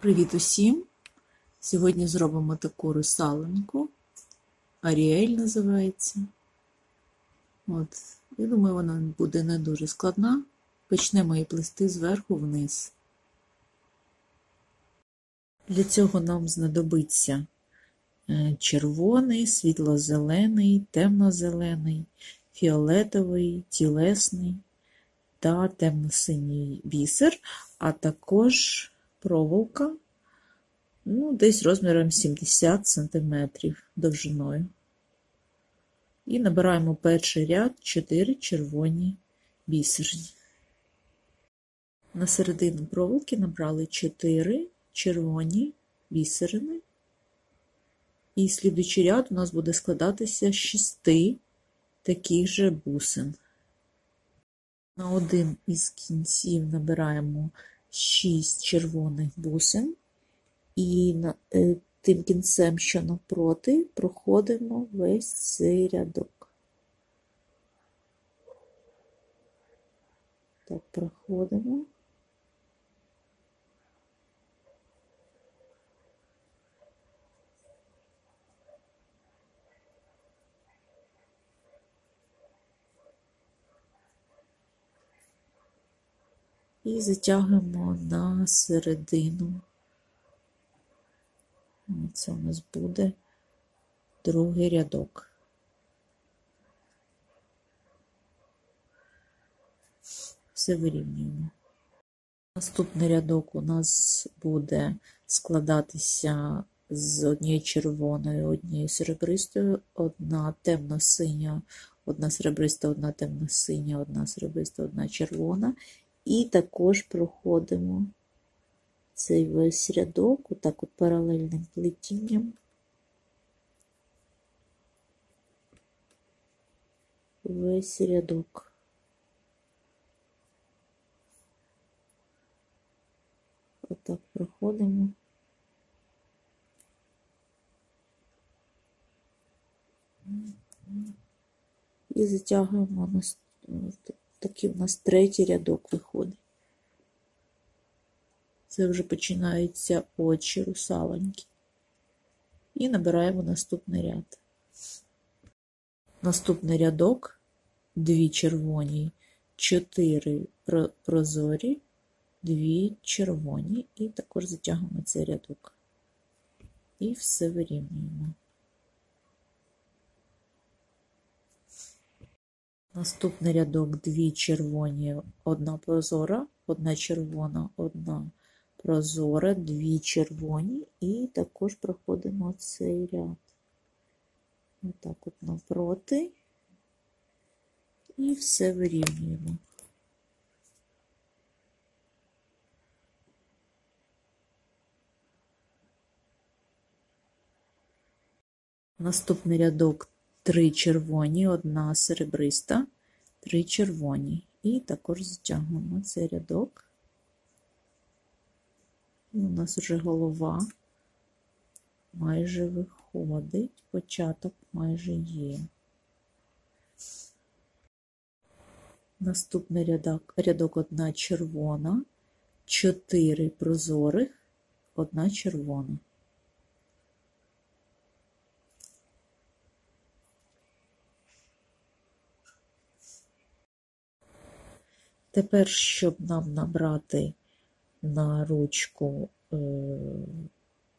Привіт усім! Сьогодні зробимо таку русалоньку. Аріель називається. От. Я думаю, вона буде не дуже складна. Почнемо її плести зверху вниз. Для цього нам знадобиться е, червоний, світло-зелений, темно-зелений, фіолетовий, тілесний та темно-синій бісер, а також проволока, ну, десь розміром 70 см довжиною. І набираємо перший ряд 4 червоні бісерні. На середину проволоки набрали 4 червоні бісерини. І слідуючий ряд у нас буде складатися з 6 таких же бусин. На один із кінців набираємо 6 червоних бусин, і е, тим кінцем, що навпроти, проходимо весь цей рядок. Так, проходимо. І затягуємо на середину. Це у нас буде другий рядок. Все вирівнюємо. Наступний рядок у нас буде складатися з однією червоною, однією серебристою, одна темно-синя, одна серебриста, одна темно-синя, одна серебриста, одна червона. І також проходимо цей весь рядок, отак от паралельним плетінням. Весь рядок. Отак проходимо. І затягуємо на такий у нас третій рядок виходить. Це вже починаються очі русалоньки. І набираємо наступний ряд. Наступний рядок, дві червоні, чотири прозорі, дві червоні, і також затягуємо цей рядок. І все вирівнюємо. Наступний рядок дві червоні, одна прозора, одна червона, одна прозора, дві червоні, і також проходимо цей ряд. Отак от навпроти, і все вирівнюємо. Наступний рядок три червоні, одна серебриста, три червоні. І також затягуємо цей рядок. І у нас вже голова майже виходить, початок майже є. Наступний рядок, рядок одна червона, чотири прозорих, одна червона. Тепер, щоб нам набрати на ручку е,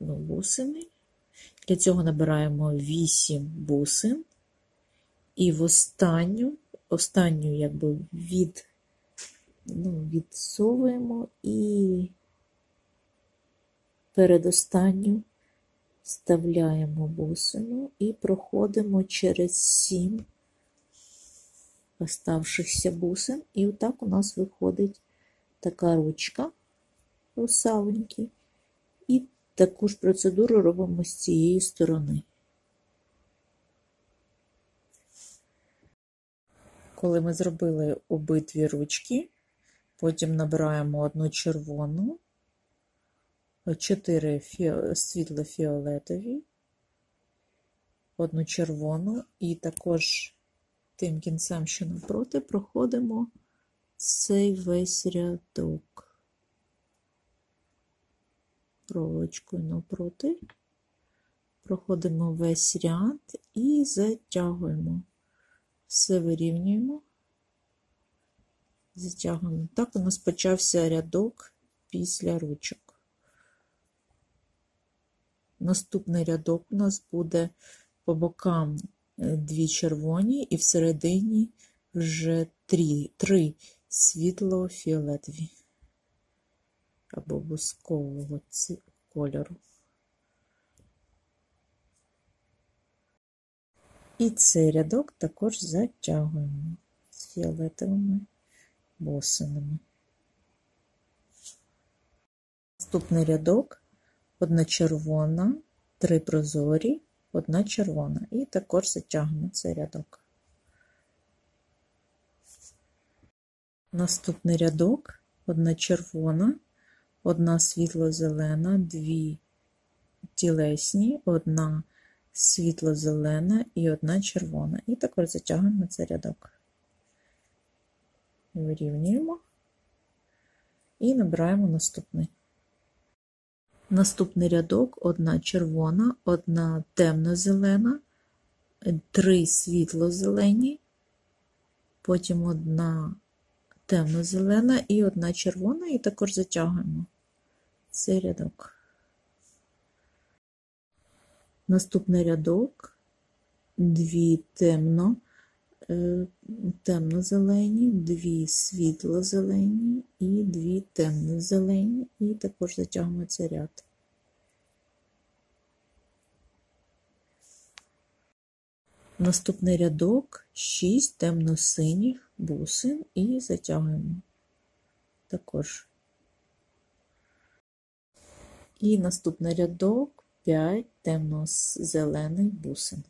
ну, бусини, для цього набираємо 8 бусин. І в останню, останню якби від, ну, відсовуємо і передостанню вставляємо бусину і проходимо через 7 оставшихся бусин. І отак у нас виходить така ручка русаленьки. І таку ж процедуру робимо з цієї сторони. Коли ми зробили обидві ручки, потім набираємо одну червону, чотири світло-фіолетові, одну червону і також тим кінцем, що навпроти, проходимо цей весь рядок. проволочкою навпроти, проходимо весь ряд і затягуємо. Все вирівнюємо, затягуємо. Так у нас почався рядок після ручок. Наступний рядок у нас буде по бокам дві червоні і всередині вже три, три світло-фіолетові або бускового кольору. І цей рядок також затягуємо з фіолетовими бусинами. Наступний рядок одна червона, три прозорі, одна червона. І також затягуємо цей рядок. Наступний рядок одна червона, одна світло-зелена, дві тілесні, одна світло-зелена і одна червона. І також затягуємо цей рядок. Вирівнюємо і набираємо наступний. Наступний рядок одна червона, одна темно-зелена, три світло-зелені, потім одна темно-зелена і одна червона, і також затягуємо цей рядок. Наступний рядок, дві темно, темно-зелені, дві світло-зелені і дві темно-зелені, і також затягуємо цей ряд. Наступний рядок 6 темно-синіх бусин і затягуємо також. І наступний рядок 5 темно-зелених бусин.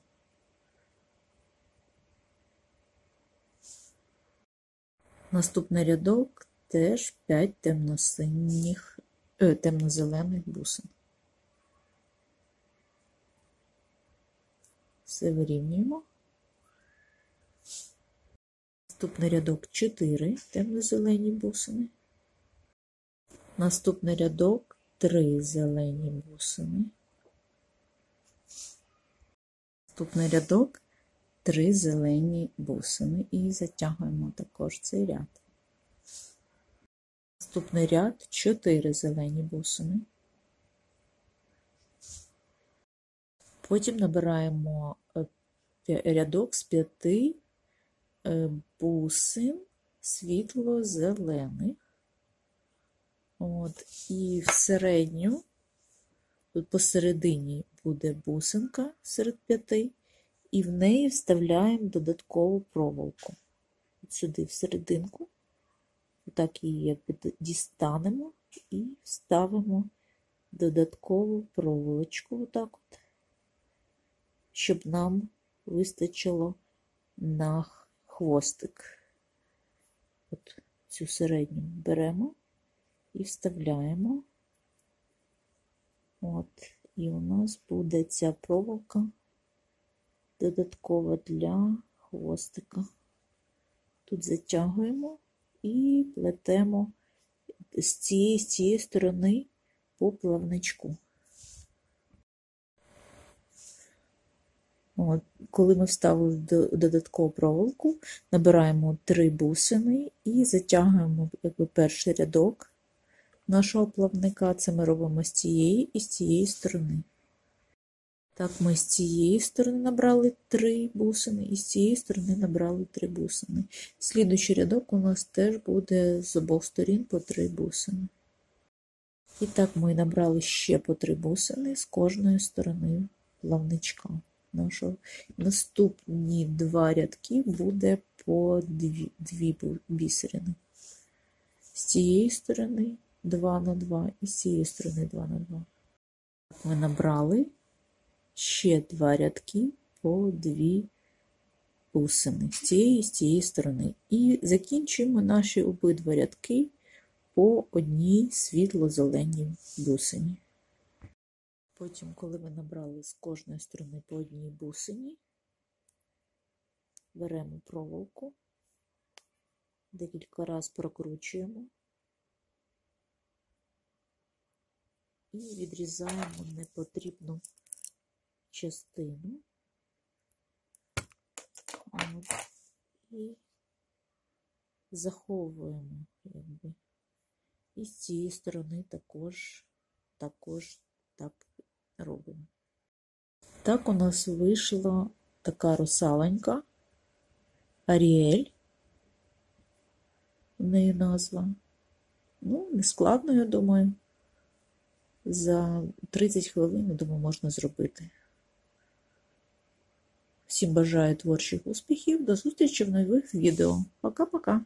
Наступний рядок теж 5 темно-синіх, е, темно-зелених бусин. Все вирівнюємо. Наступний рядок 4 темно-зелені бусини. Наступний рядок 3 зелені бусини. Наступний рядок 3 зелені бусини і затягуємо також цей ряд. Наступний ряд 4 зелені бусини. Потім набираємо е, рядок з 5 е, бусин світло-зелених. І в середню, посередині буде бусинка серед п'яти, і в неї вставляємо додаткову проволоку. От сюди в серединку, так її дістанемо і вставимо додаткову проволочку, отак от, щоб нам вистачило на хвостик. От цю середню беремо і вставляємо. От, і у нас буде ця проволока додаткова для хвостика. Тут затягуємо і плетемо з цієї, з цієї сторони по плавничку. От, Коли ми вставили додаткову проволоку, набираємо три бусини і затягуємо якби, перший рядок нашого плавника. Це ми робимо з цієї і з цієї сторони. Так, ми з цієї сторони набрали три бусини, і з цієї сторони набрали три бусини. Слідуючий рядок у нас теж буде з обох сторін по три бусини. І так ми набрали ще по три бусини з кожної сторони плавничка нашого. Наступні два рядки буде по дві, бісерини. З цієї сторони 2 на 2 і з цієї сторони 2 на 2. Ми набрали ще два рядки по дві бусини з цієї і з цієї сторони. І закінчуємо наші обидва рядки по одній світло-зеленій бусині. Потім, коли ми набрали з кожної сторони по одній бусині, беремо проволоку, декілька разів прокручуємо і відрізаємо непотрібну частину. І заховуємо, якби. І з цієї сторони також, також так робимо. Так у нас вийшла така русаленька Аріель, в неї назва. Ну, не складно, я думаю. За 30 хвилин, я думаю, можна зробити. Всім бажаю творчих успіхів. До зустрічі в нових відео. Пока-пока.